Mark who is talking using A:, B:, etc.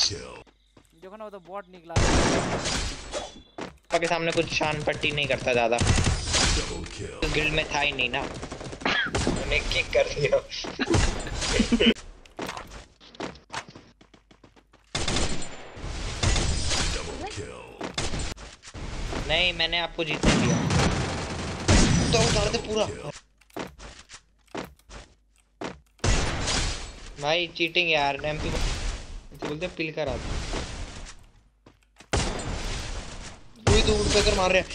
A: देखो ना वो तो बॉट निकला
B: के सामने कुछ शान पट्टी नहीं करता ज़्यादा। तो गिल्ड में था ही नहीं ना। उन्हें किक कर दिया? नहीं मैंने आपको जीतने दिया। तो उतार दे पूरा। भाई चीटिंग यार एमपी बोलते पिल कर आता कोई दूर पे कर मार रहे हैं।